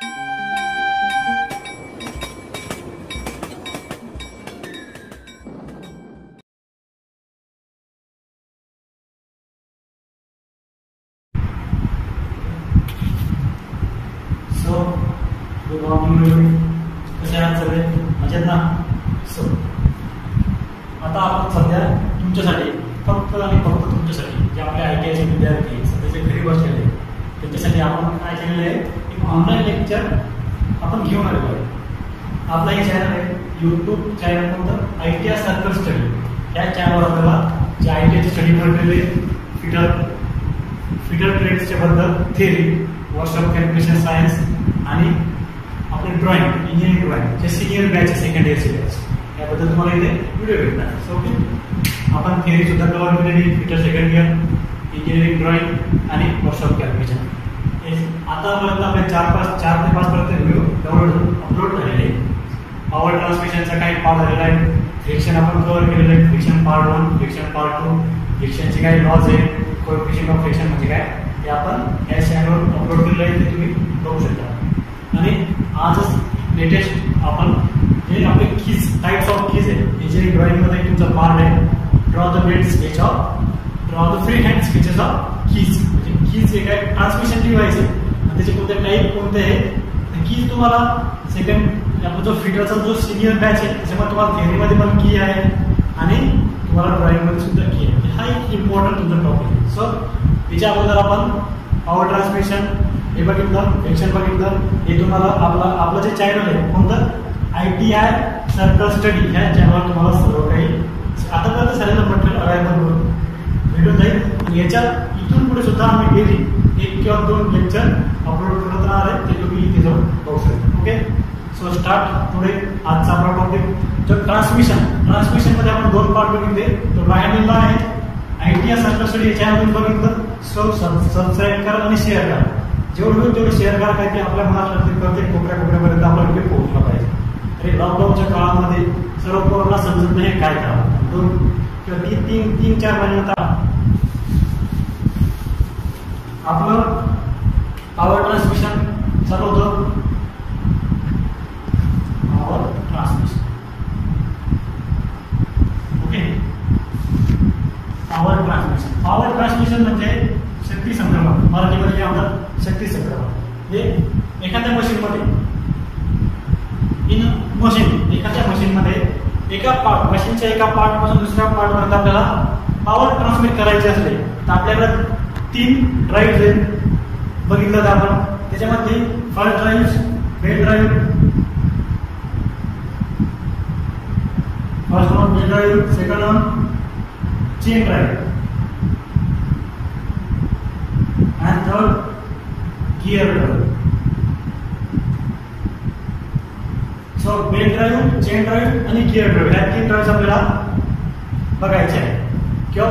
So good morning कसे आहात सगळे? मजेत ना? सो आता आपण सध्या तुमच्यासाठी फक्त आणि फक्त तुमच्यासाठी केलेलं आहे. की ऑनलाईन लेक्चर आपण घेऊन आलेलो आहे. आपला एक चॅनल आहे यूट्यूब चॅनल कोणतं? I T R circle study या चॅनलवर आपल्याला जे आय टी आयचे स्टडी मटेरियल फिटर फिटर ट्रेक्सच्या बद्दल थेरी वर्कशॉप कॅल्क्युलेशन सायन्स आणि आपले ड्रॉइंग इंजिनिअरिंग ड्रॉइंग जे सिनियर बॅच सेकंड इयरचे बॅच याबद्दल तुम्हाला इथे व्हिडिओ भेटणार सो ओके आपण थेरी सुद्धा कव्हर केलेली fitter second year engineering drawing आणि वर्कशॉप कॅल्क्युलेशन आतापर्यंत आपले चार पाच चार ते पाच पर्यंत व्हिडिओ डाउनलोड अपलोड झालेले. पॉवर ट्रान्समिशनचा काही पार्ट झालेला आहे. फ्रिक्शन आपण कव्हर केलेलं आहे. Friction part one friction part two फ्रिक्शनचे काही लॉज आहे कोएफिशियंट ऑफ फ्रिक्शन म्हणजे काय? ते आपण या चॅनलवर अपलोड केलेलं आहे. ते तुम्ही बघू शकता. आणि आजच लेटेस्ट आपण हे आपले कीज टाईप्स ऑफ कीज आहे इंजिनिअरिंग ड्रॉइंगमध्ये तुमचा पार्ट आहे. Draw the bed sketch of draw the free hand sketches of keys म्हणजे कीज हे काय? ट्रान्समिशन डिव्हाइस आहे. त्याचे कोणते टाईप कोणते आहे कीज तुम्हाला सेकंड आपला जो फिटरचा जो सिनियर बॅच आहे त्याच्यामध्ये तुम्हाला थेअरीमध्ये पण की आहे आणि तुम्हाला ड्रॉइंगमध्ये सुद्धा की आहे. म्हणजे हा एक इम्पॉर्टंट तुमचा टॉपिक आहे. सो त्याच्या अगोदर आपण पॉवर ट्रान्समिशन हे बघितलं एक्शन बघितलं हे तुम्हाला आपला आपलं जे चॅनल आहे कोणतं? I T I circle study ह्या चॅनलवर तुम्हाला सर्व काही आतापर्यंत झालेलं मटेरियल अवेलेबल भेटून जाईल. याच्यात इथून पुढे सुद्धा आम्ही डेली एक किंवा दोन लेक्चर अपलोड करत राहणार आहे ते तुम्ही इथे जाऊन बघू शकता. ओके सो स्टार्ट पुढे आजचा आपला टॉपिक ट्रान्समिशन ट्रान्समिशनमध्ये आपण दोन पार्ट बघितले. तो रायनिंगला आहे आय सारखं आय सर्कल स्टडी याच्यामधून बघितलं सो सबस्क्राईब करा आणि शेअर करा. जेवढं होईल तेवढं शेअर करा काय की आपल्या मनात प्रत्येक कोपऱ्या कोपऱ्यापर्यंत आपला व्हिडिओ पोहोचला पाहिजे. अरे लॉकडाऊनच्या काळामध्ये सर्व कोरोना समजत नाही काय करावं. दोन किंवा तीन तीन तीन चार महिन्यात आपलं पॉवर ट्रान्समिशन चालू होतं. Power transmission okay power transmission power transmission म्हणजे शक्ती संक्रमण. मराठीमध्ये जे म्हणतात? शक्ती संक्रमण. हे एखाद्या मशीनमध्ये इन मशीन एखाद्या मशीनमध्ये एका पार्ट मशीनच्या एका पार्टपासून दुसऱ्या पार्ट पर्यंत आपल्याला पॉवर ट्रान्समिट करायचे असले तर आपल्याकडे तीन ड्राईव्ह आहेत बघितलं आपण. त्याच्यामध्ये first drive belt drive first one belt drive second one chain drive and third gear drive so belt drive chain drive आणि गिअर ड्राईव्ह या तीन ड्राईव्ह आपल्याला बघायचे आहे किंवा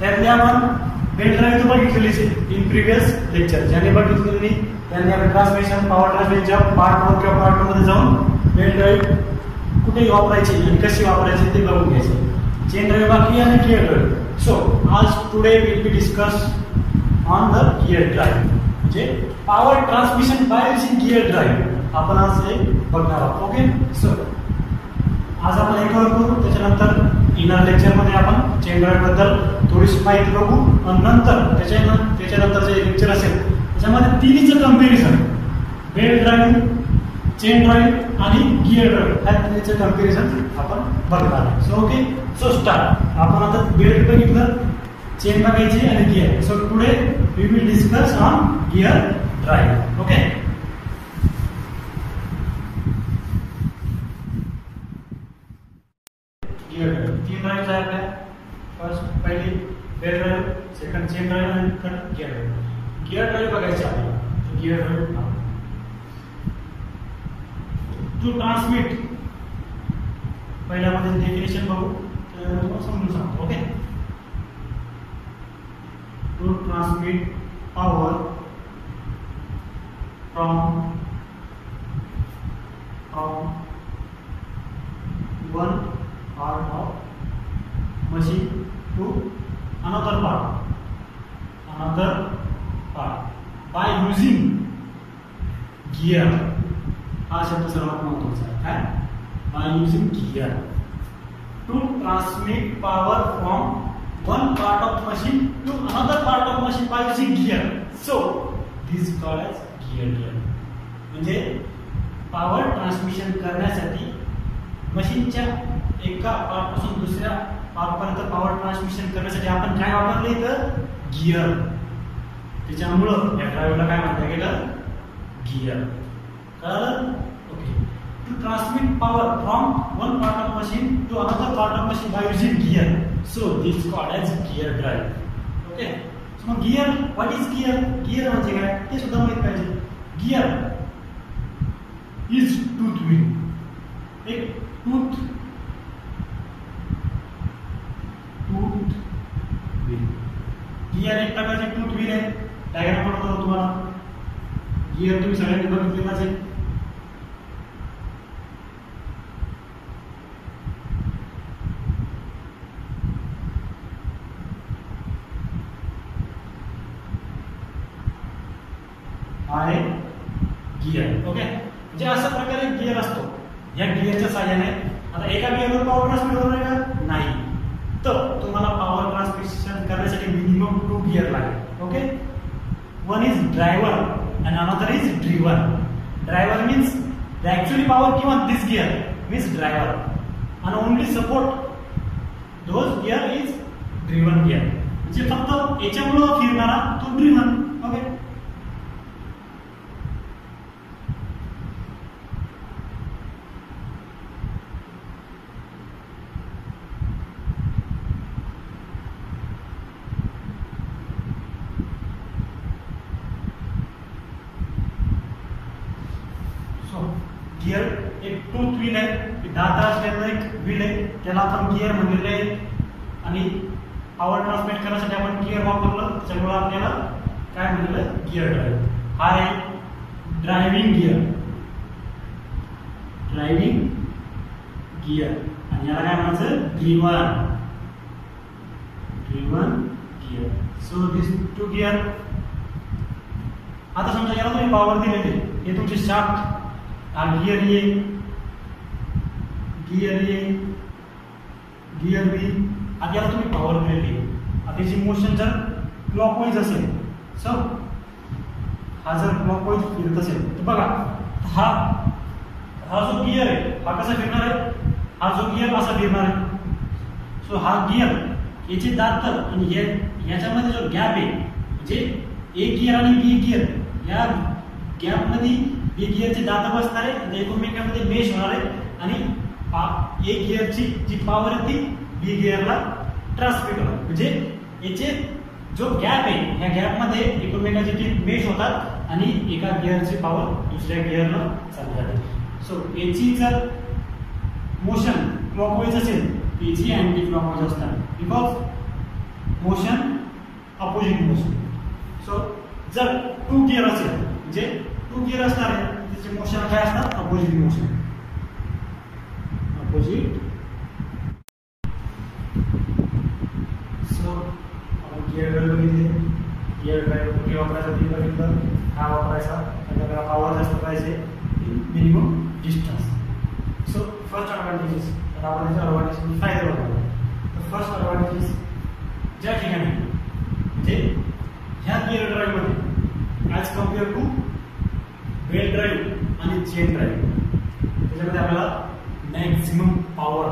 त्यातले आपण पेन ड्राईव्ह तर बघितलेलीच आहे इन प्रिव्हियस लेक्चर ज्याने बघितलं त्यांनी त्यांनी आपण ट्रान्समिशन पॉवर ट्रान्समिशनच्या पार्ट वन किंवा पार्ट टू मध्ये जाऊन पेन ड्राईव्ह कुठे वापरायची आणि कशी वापरायची ते बघून घ्यायचे. चेन ड्राईव्ह बाकी आणि गिअर ड्राईव्ह सो आज today will be discuss on the gear drive म्हणजे power transmission by using gear drive आपण आज हे बघणार आहोत. ओके सो आज आपण हे करू त्याच्यानंतर इनर लेक्चरमध्ये आपण चेन बद्दल थोडीशी माहिती बघू. आणि नंतर त्याच्या त्याच्यानंतर जे लेक्चर असेल त्याच्यामध्ये तिन्हीचं comparison belt drive chain drive आणि गिअर ड्राईव्ह ह्या तिन्हीचं कम्पेरिझन आपण बघणार आहे. सो ओके सो स्टार्ट आपण आता बेल्ट बघितलं चेन बघायची आणि गिअर सो पुढे we will discuss on gear drive okay gear drive तीन ड्राईव्ह आहे आपल्या फर्स्ट पहिली belt drive second chain drive आणि third gear drive gear drive बघायची आपल्याला गिअर ड्राईव्ह टू ट्रान्समिट पहिल्यामध्ये डेफिनेशन बघू त्यानंतर तुम्हाला समजून सांगतो okay to transmit power from from one part of machine to another part. Another part by using gear हा शब्द सर्वात महत्वाचा आहे काय by using gear to transmit power from one part of machine to another part of machine by using gear so this call as gear gear म्हणजे power transmission करण्यासाठी मशीनच्या एका पार्टपासून दुसऱ्या पार्टपर्यंत पॉवर ट्रान्समिशन करण्यासाठी आपण काय वापरले इथं? गिअर त्याच्यामुळं या okay. To transmit power from one part of machine to another part of machine by using gear so this called as gear drive okay? मग gear what is gear gear म्हणजे काय? ते सुद्धा माहित पाहिजे. गिअर इज़ टूथ व्हील एक tooth एक प्रकारचे टूथ व्हील आहे डायग्राम पडतो तुम्हाला. गिअर तुम्ही सगळ्यांनी बघितलेलं असेल आहे गिअर ओके म्हणजे अशा प्रकारे गिअर असतो. या गिअरच्या साह्याने. आता एका गिअरवर पॉवर ट्रान्समिट होणार का? नाही. ट्रान्समिशन करण्यासाठी मिनिमम टू गिअर लागेल. Okay one is driver and another is driven driver means the actually power किंवा दिस गिअर मीन्स ड्रायव्हर आणि only support those gear is driven gear म्हणजे फक्त याच्यामुळं फिरणारा तो ड्रिव्हन ओके गिअर एक टूथ व्हील आहे. दाता असलेलं एक व्हील आहे. त्याला आपण गिअर म्हणलेलं आहे. आणि पॉवर ट्रान्समिट करण्यासाठी आपण गिअर वापरलं. त्याच्यामुळे आपल्याला काय म्हणलेलं? गिअर ड्राईव्ह हा आहे ड्रायव्हिंग गिअर ड्रायव्हिंग गिअर आणि याला काय म्हणायचं? Driven driven gear so this two gear आता समजा याला तुम्ही पॉवर दिलेले. हे तुमचे शाफ्ट हा गिअर ये गिअर ये गिअर बी आता याला तुम्ही पॉवर दिलेली आता याची मोशन जर क्लॉकवाईज असेल सर हा जर क्लॉकवाईज फिरत असेल तर बघा हा हा जो गिअर आहे, हा कसा फिरणार आहे? हा जो गिअर असा फिरणार आहे. सो हा गिअर याचे दात आणि हे, याच्यामध्ये जो गॅप आहे, म्हणजे ए गिअर आणि बी गिअर या गॅपमध्ये बी गिअरचे दात बसणार आहे म्हणजे आणि एकमेकांमध्ये मेश होणार आहे. आणि ए गिअरची जी पॉवर आहे ती बी गिअरला ट्रान्समिट होणार. म्हणजे याचे जो गॅप आहे या गॅपमध्ये एकमेकांचे ती मेश होतात आणि एका गिअरची पॉवर दुसऱ्या गिअरला चालली जाते सो याची जर मोशन क्लॉकवाईज असेल याची अँटी क्लॉकवाईज असणार. Because motion opposite motion so जर टू गिअर असेल म्हणजे टू गिअर असणार आहे त्याचे मोशन काय असतात अपोजिट मोशन अपोजिट सो आपण गिअर ड्राईव्ह बघितले गिअर ड्राईव्ह कुठे वापरायचा ते बघितलं हा वापरायचा त्याच्याकडे पॉवर जास्त पाहिजे minimum distance so first advantages तर आपण त्याचे ॲडव्हान्टेज फ़ायदे बघायला तर फ़र्स्ट ॲडव्हान्टेजेस ज्या ठिकाणी म्हणजे ह्या gear ड्राईव्हमध्ये as compare to bell drive आणि चेन ड्राईव्ह त्याच्यामध्ये आपल्याला मॅक्झिमम पॉवर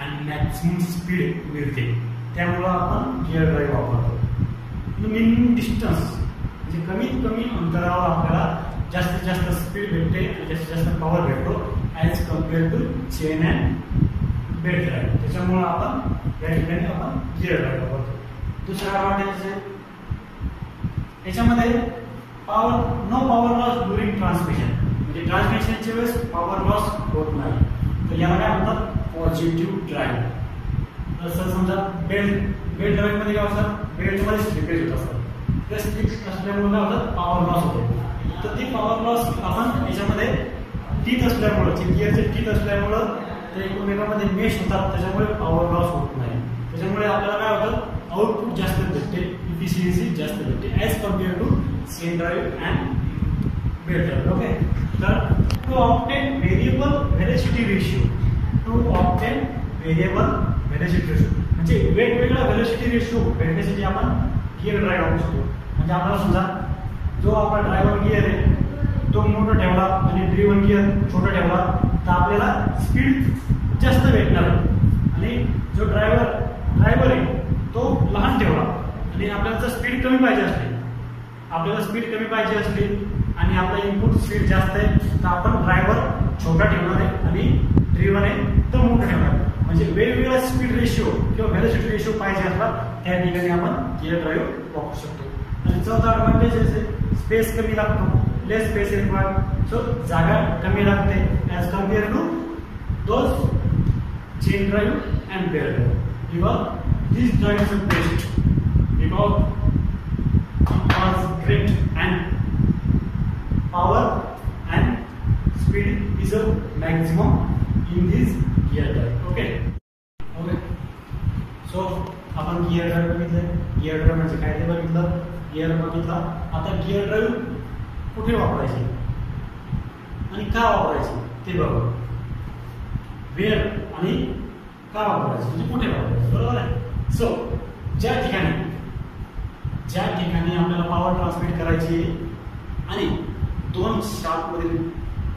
आणि मॅक्झिमम स्पीड मिळते. त्यामुळं आपण गिअर ड्राईव्ह वापरतो. मिनिमम डिस्टन्स म्हणजे, म्हणजे कमीत कमी अंतरावर आपल्याला जास्तीत जास्त स्पीड भेटते आणि जास्तीत जास्त पॉवर भेटतो as compare to chain and belt drive त्याच्यामुळं आपण या ठिकाणी आपण गिअर ड्राईव्ह वापरतो. दुसरा ॲडव्हान्टेज आहे. याच्यामध्ये power no power loss during transmission म्हणजे ट्रान्समिशनच्या वेळेस पॉवर लॉस होत नाही. तर याला काय म्हणतात? पॉझिटिव्ह ड्राईव्ह जसं समजा बेल्ट बेल्ट ड्राईव्हमध्ये काय असतात बेल्टमध्ये स्लिपेज होत असतात त्या स्लिप असल्यामुळे काय होतात पॉवर लॉस होते. तर ती पॉवर लॉस आपण याच्यामध्ये टीथ असल्यामुळं जे गिअरचे टीथ असल्यामुळं ते एकमेकांमध्ये मेश होतात. त्याच्यामुळे पॉवर लॉस होत नाही. त्याच्यामुळे आपल्याला काय होतं? आउटपुट जास्त भेटते. इफिशियन्सी जास्त भेटते. As compare to chain drive and belt okay तर to obtain variable velocity ratio to obtain variable velocity ratio म्हणजे वेगवेगळा व्हेलोसिटी रेशिओ भेटण्यासाठी आपण गिअर ड्राईव्ह वापरू शकतो. म्हणजे आपल्याला समजा जो आपला ड्रायव्हर गिअर आहे तो मोठा ठेवला आणि ड्रिव्हन गिअर छोटा ठेवला तर आपल्याला स्पीड जास्त भेटणार. आणि जो ड्रायव्हर ड्रायव्हर आहे तो लहान ठेवला. आणि आपल्याला स्पीड कमी पाहिजे असते आपल्याला स्पीड कमी पाहिजे असली आणि आपला इनपुट स्पीड जास्त आहे तर आपण ड्रायव्हर छोटा ठेवणार आहे आणि ड्रिव्हन आहे तर मोठा ठेवणार आहे. म्हणजे वेगवेगळा स्पीड रेशिओ किंवा व्हेलोसिटी रेशिओ पाहिजे असला त्या ठिकाणी आपण गिअर ड्राईव्ह वापरू शकतो. आणि चौथा ॲडव्हान्टेज आहे स्पेस कमी लागतो. लेस स्पेस रिक्वायर्ड सो जागा कमी लागते. As compare to those chain drive and belt drive किंवा this drive is best because was great and power and speed is a maximum in this gear drive. Okay? Okay. So आपण gear drive बघितलं. Gear drive म्हणजे काय ते बघितलं? Gear बघितला. आता gear drive कुठे वापरायचे? आणि का वापरायचे? ते बघू. वेळ आणि का वापरायचे? म्हणजे कुठे वापरायचे? बरोबर आहे? सो ज्या ठिकाणी ज्या ठिकाणी आपल्याला पॉवर ट्रान्समिट करायची आहे आणि दोन शाफ्टमधील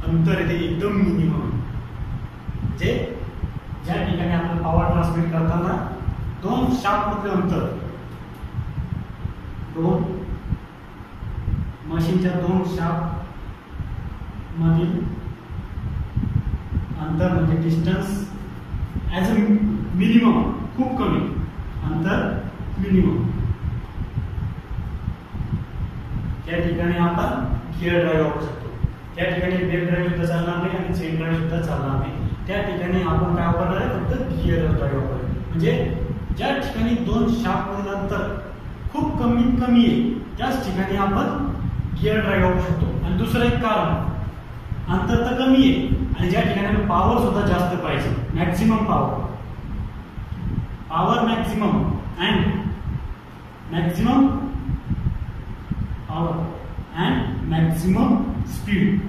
अंतर येते एकदम मिनिमम जे ज्या ठिकाणी आपल्याला पॉवर ट्रान्समिट करताना दोन शाफ्टमधील अंतर दोन मशीनच्या दोन शार्प मधील अंतर म्हणजे डिस्टन्स ॲज अ मिनिमम खूप कमी अंतर मिनिमम त्या ठिकाणी आपण गिअर ड्राईव्ह वापरू शकतो. त्या ठिकाणी बेल ड्राईव्ह सुद्धा चालणार नाही आणि चेन ड्राईव्ह सुद्धा चालणार नाही. त्या ठिकाणी आपण काय वापरणार आहे? फक्त गिअर ड्राईव्ह वापर म्हणजे ज्या ठिकाणी दोन शाफ्टमधील अंतर खूप कमीत कमी आहे त्याच ठिकाणी आपण गिअर ड्राईव्ह वापरू शकतो. आणि दुसरं एक कारण अंतर तर कमी आहे आणि ज्या ठिकाणी पॉवर सुद्धा जास्त पाहिजे maximum power power maximum and maximum power and maximum speed.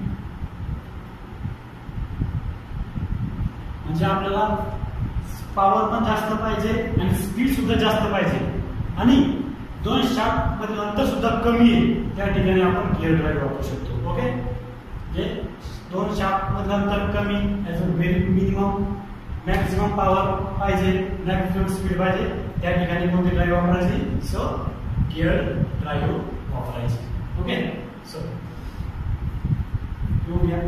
म्हणजे आपल्याला पॉवर पण जास्त पाहिजे आणि स्पीड सुद्धा जास्त पाहिजे. आणि दोन शाफ्टमध्ये अंतर सुद्धा कमी आहे. त्या ठिकाणी आपण गिअर ड्राईव्ह वापरू शकतो. ओके जे म्हणजे दोन शाफ्ट मधलं अंतर कमी as a very minimum maximum power पाहिजे मॅक्झिमम स्पीड पाहिजे. त्या ठिकाणी कोणती ड्राईव्ह वापरायची? सो गिअर ड्राईव्ह वापरायची ओके सो येऊया